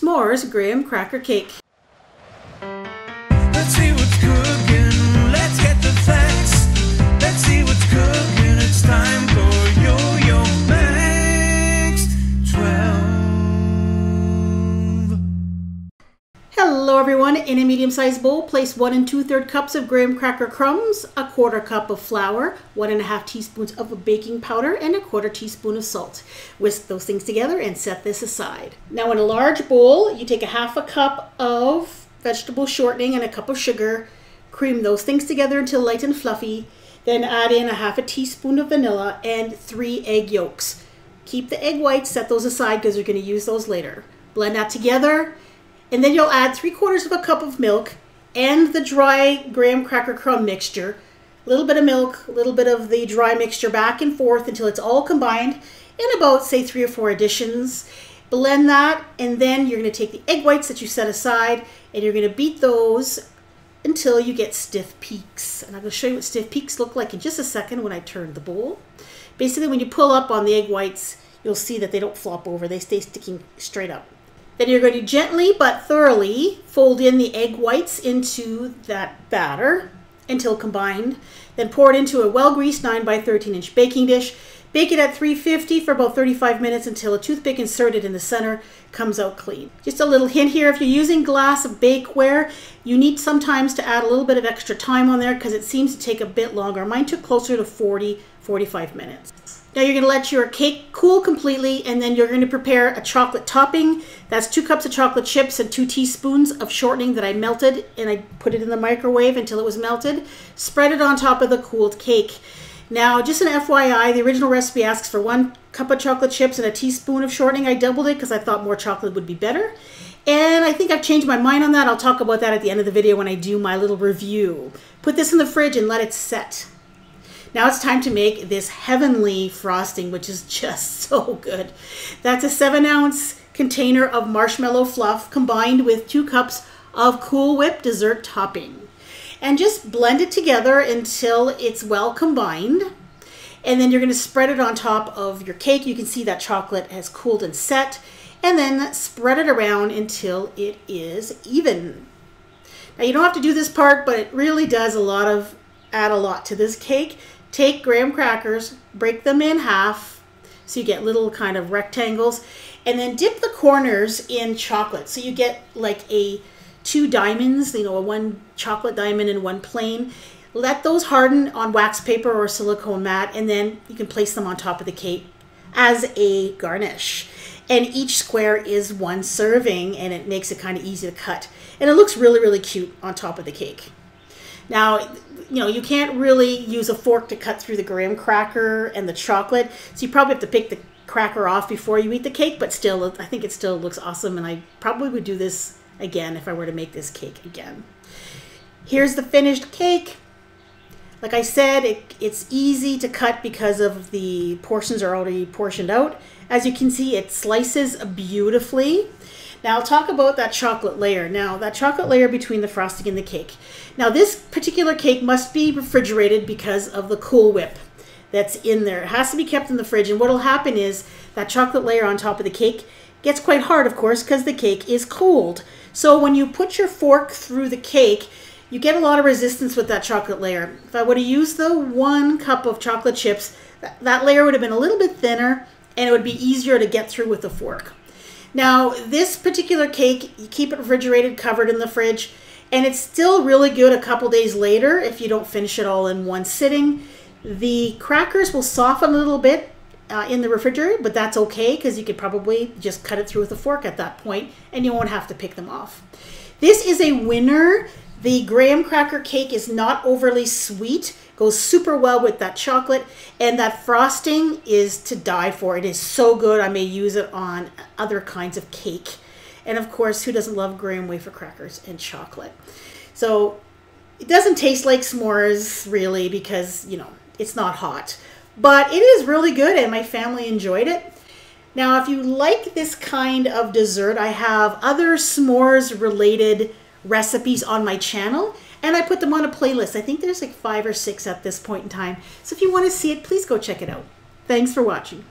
s'mores graham cracker cake. Medium-sized bowl, place one and two-third cups of graham cracker crumbs, a quarter cup of flour, one and a half teaspoons of baking powder, and a quarter teaspoon of salt. Whisk those things together and set this aside. Now in a large bowl, you take a half a cup of vegetable shortening and a cup of sugar, cream those things together until light and fluffy, then add in a half a teaspoon of vanilla and three egg yolks. Keep the egg whites, set those aside because you're going to use those later. Blend that together and then you'll add three quarters of a cup of milk and the dry graham cracker crumb mixture. A little bit of milk, a little bit of the dry mixture back and forth until it's all combined in about, say, three or four additions. Blend that, and then you're going to take the egg whites that you set aside and you're going to beat those until you get stiff peaks. And I'm going to show you what stiff peaks look like in just a second when I turn the bowl. Basically, when you pull up on the egg whites, you'll see that they don't flop over, they stay sticking straight up. Then you're going to gently but thoroughly fold in the egg whites into that batter until combined. Then pour it into a well-greased 9 by 13 inch baking dish. Bake it at 350 for about 35 minutes until a toothpick inserted in the center comes out clean. Just a little hint here, if you're using glass bakeware, you need sometimes to add a little bit of extra time on there because it seems to take a bit longer. Mine took closer to 40, 45 minutes. Now you're going to let your cake cool completely and then you're going to prepare a chocolate topping. That's two cups of chocolate chips and two teaspoons of shortening that I melted and I put it in the microwave until it was melted. Spread it on top of the cooled cake. Now, just an FYI, the original recipe asks for one cup of chocolate chips and a teaspoon of shortening. I doubled it because I thought more chocolate would be better. And I think I've changed my mind on that. I'll talk about that at the end of the video when I do my little review. Put this in the fridge and let it set. Now it's time to make this heavenly frosting, which is just so good. That's a seven ounce container of marshmallow fluff combined with two cups of Cool Whip dessert topping. And just blend it together until it's well combined. And then you're going to spread it on top of your cake. You can see that chocolate has cooled and set. And then spread it around until it is even. Now you don't have to do this part, but it really does a lot of add a lot to this cake take graham crackers, break them in half so you get little kind of rectangles, and then dip the corners in chocolate. So you get like a two diamonds, you know, a one chocolate diamond and one plain. Let those harden on wax paper or silicone mat, and then you can place them on top of the cake as a garnish. And each square is one serving, and it makes it kind of easy to cut. And it looks really, really cute on top of the cake. Now, you know, you can't really use a fork to cut through the graham cracker and the chocolate, so you probably have to pick the cracker off before you eat the cake, but still, I think it still looks awesome, and I probably would do this again if I were to make this cake again. Here's the finished cake. Like I said, it, it's easy to cut because of the portions are already portioned out. As you can see, it slices beautifully. Now I'll talk about that chocolate layer. Now that chocolate layer between the frosting and the cake. Now this particular cake must be refrigerated because of the Cool Whip that's in there. It has to be kept in the fridge and what will happen is that chocolate layer on top of the cake gets quite hard of course because the cake is cold. So when you put your fork through the cake, you get a lot of resistance with that chocolate layer. If I would have used the one cup of chocolate chips, that layer would have been a little bit thinner and it would be easier to get through with the fork. Now, this particular cake, you keep it refrigerated, covered in the fridge, and it's still really good a couple days later if you don't finish it all in one sitting. The crackers will soften a little bit uh, in the refrigerator, but that's okay because you could probably just cut it through with a fork at that point and you won't have to pick them off. This is a winner. The graham cracker cake is not overly sweet Goes super well with that chocolate. And that frosting is to die for. It is so good. I may use it on other kinds of cake. And of course, who doesn't love graham wafer crackers and chocolate? So it doesn't taste like s'mores really because, you know, it's not hot. But it is really good and my family enjoyed it. Now, if you like this kind of dessert, I have other s'mores related recipes on my channel and I put them on a playlist. I think there's like five or six at this point in time. So if you want to see it, please go check it out. Thanks for watching.